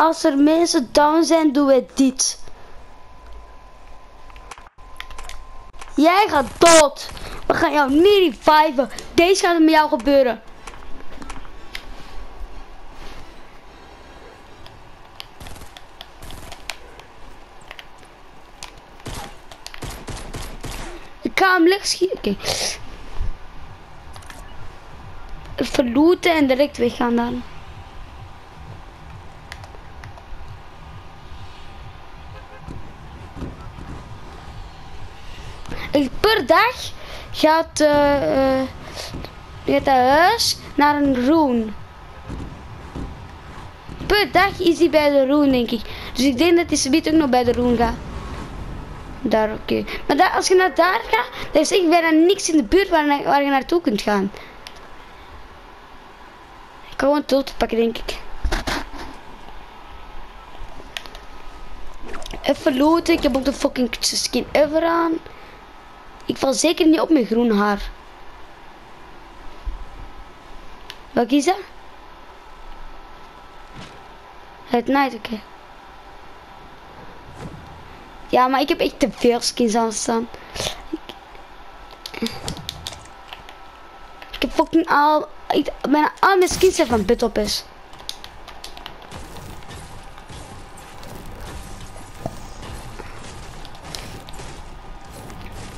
Als er mensen down zijn, doen we dit. Jij gaat dood. We gaan jou niet reviven. Deze gaat met jou gebeuren. Ik ga hem licht schieten. Oké. Verlooten en direct weggaan dan. Per dag gaat, gaat dat huis naar een roen. Per dag is hij bij de roen, denk ik. Dus ik denk dat hij zometeen ook nog bij de roen gaat. Daar, oké. Maar als je naar daar gaat, dan is echt bijna niks in de buurt waar, waar je naartoe kunt gaan. Ik ga gewoon dood pakken, denk ik. Even looten. Ik heb ook de fucking skin ever aan. Ik val zeker niet op met groen haar. Is dat? Het night, oké. Ja, maar ik heb echt te veel skins aan staan. Ik, heb fucking al... Ik, bijna al mijn skins zijn van Bit op is.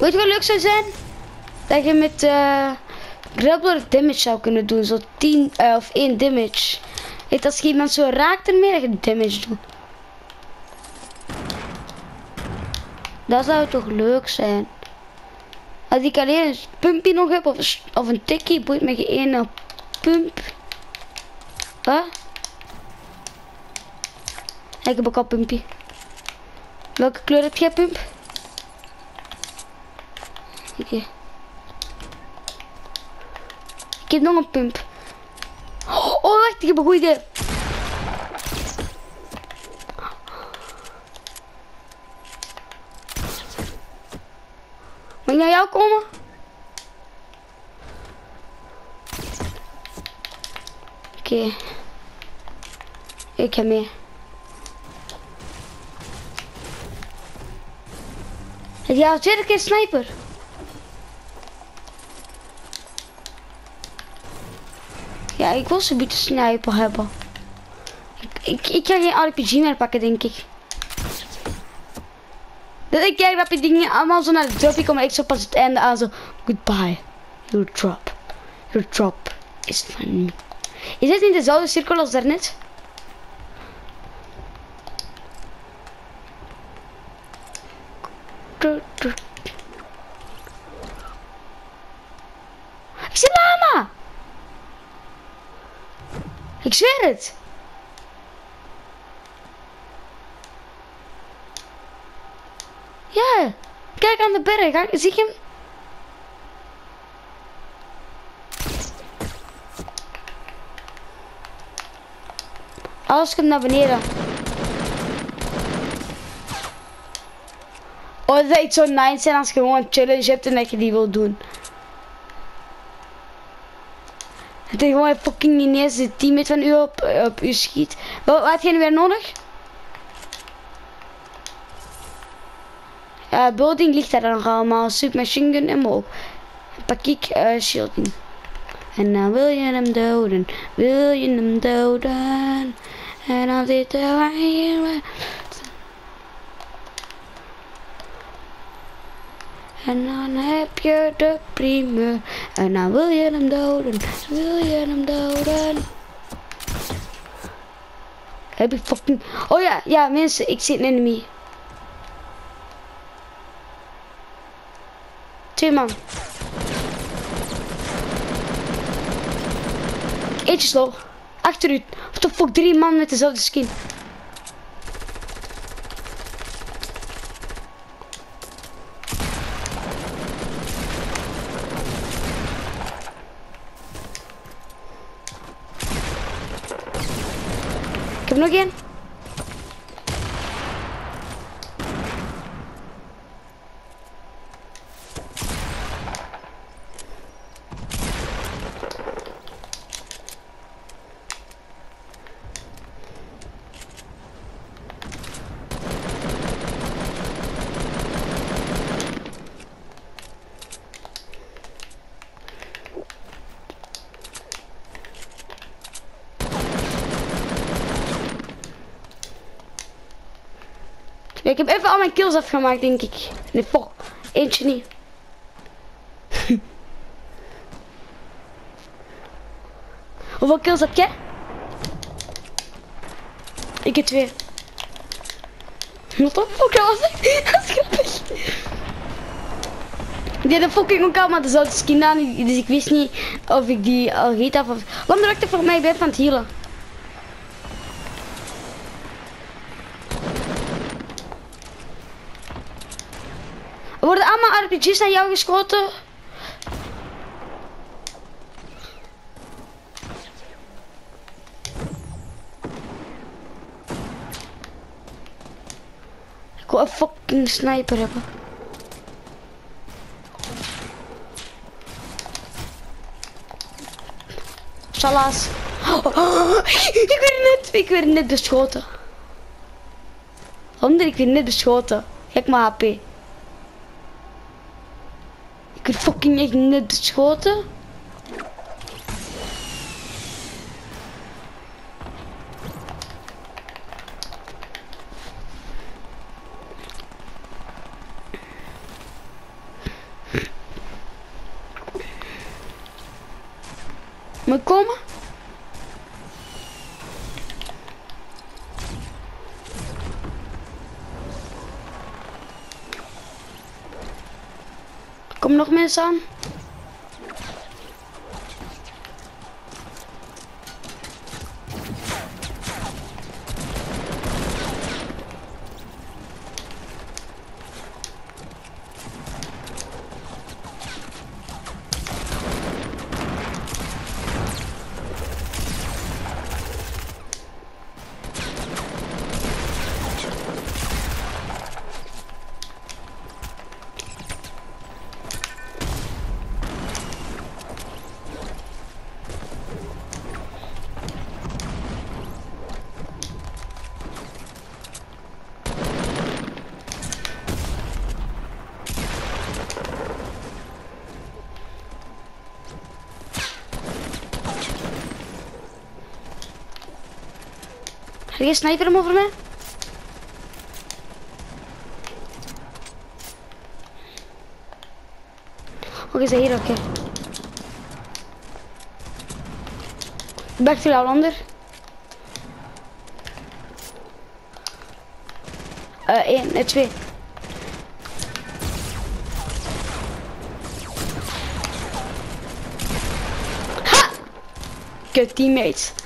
Weet je wat leuk zou zijn? Dat je met eh grappler damage zou kunnen doen. Zo 10 eh, of 1 damage. Weet, als je iemand zo raakt ermee, dat je damage doet. Dat zou toch leuk zijn. Als ik alleen een pumpje nog heb of, of een tikkie, boeit me geen ene pump. Huh? Ik heb ook al pumpje. Welke kleur heb jij pump? Oké. Ik heb nog een pump. Oh, wacht, ik heb een goed idee. Mag ik naar jou komen? Oké. Ik ga mee. Het gaat tweede keer sniper. Ja, ik wil ze beetje sniper hebben. Ik, ik, ga geen RPG meer pakken, denk ik. Dat ik kijk dat die dingen allemaal zo naar de drop komen. Ik zo pas het einde aan zo. Goodbye. Your drop. Your drop is me. Is dit niet dezelfde cirkel als daarnet? Ik zie Ik zweer het! Ja, kijk aan de berg. Zie je hem? Alles komt naar beneden. Oh, dat zou iets zo nice zijn als je gewoon een challenge hebt en dat je die wil doen. Dat gewoon fucking de teammate van u op, op u schiet. Wat, heb je weer nodig? Ja, building ligt daar nog allemaal. Submachine gun en ook. Pak ik eh shielding. En dan wil je hem doden. Wil je hem doden. En dan zitten wij. En dan heb je de primeur. En dan wil je hem doden. Wil je hem doden. Heb ik fucking... Oh ja, ja mensen, ik zit een enemy. Twee man. Eentje slow. Achter u. What the fuck, drie man met dezelfde skin. Ik ik heb even al mijn kills afgemaakt, denk ik. Nee, fuck. Eentje niet. Hoeveel kills heb jij? Ik heb twee. Wat de fuck was? Dat is grappig. Die een fucking ook allemaal dezelfde skin aan, dus ik wist niet of ik die al heet had of... Me direct voor mij bij van het healen. Er worden allemaal RPG's naar jou geschoten. Ik wil een fucking sniper hebben. Salas. ik werd net, ik werd net beschoten. Honder, ik werd net beschoten. Kijk maar HP. Ik werd fucking echt net beschoten. Moet ik komen? Kom nog mensen aan? Ga je sniper hem over mij? Oké, is hier oké. Back to jou ander. Eh, één, nee, twee. Ha! Kut teammates.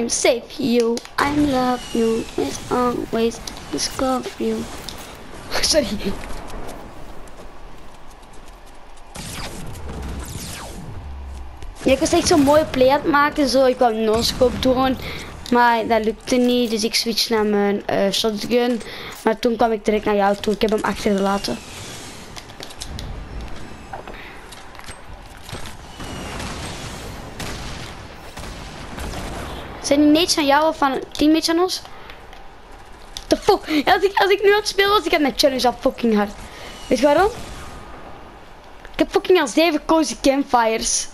I'm safe you, I'm love you, it's always discover you. Sorry. Ja, ik was echt zo'n mooie play aan het maken, zo. Ik wou no-scope doen, maar dat lukte niet, dus ik switch naar mijn uh, shotgun. Maar toen kwam ik direct naar jou toe, ik heb hem achtergelaten. Zijn die niets van jou of van teammates aan ons? The fuck? Als ik, als ik nu aan het spelen was, ik heb mijn challenge al fucking hard. Weet je waarom? Ik heb fucking al 7 cozy campfires.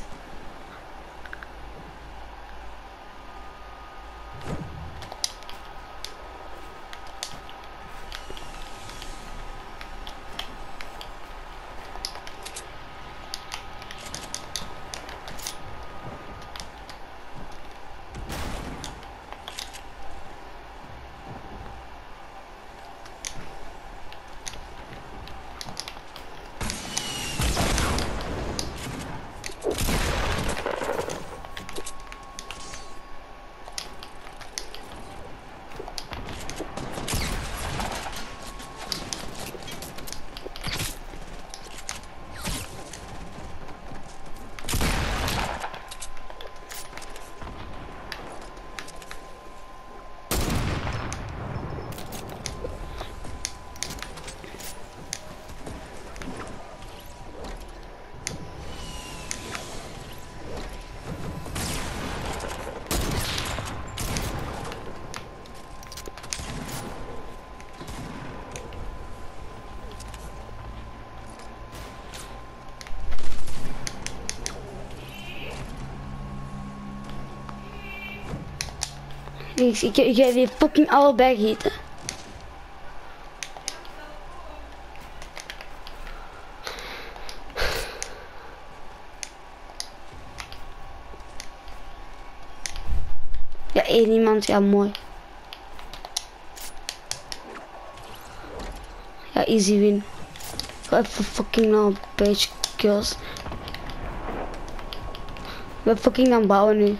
Ik, ik, heb die fucking allebei gegeten. Ja, één iemand, ja mooi. Ja, easy win. Even fucking naar een kills. We fucking aan bouwen nu.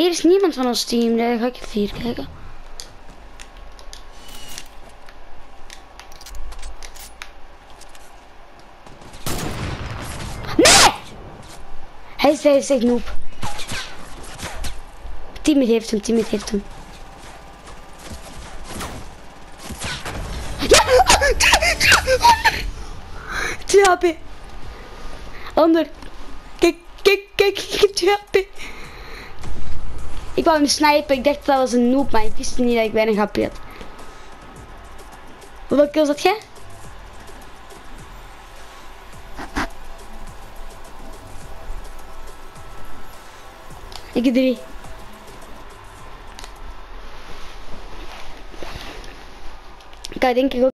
Hier is niemand van ons team, daar ga ik even hier kijken. Nee! Hij is, hij is echt noob. Heeft hem, teammate heeft hem. Ja! 2 HP. Ander. Kijk, kijk, kijk, ik heb 2 HP. Ik wou hem snipen, ik dacht dat was een noob, maar ik wist niet dat ik HP had. Hoeveel kills had jij? Ik heb drie. Ik denk ik ook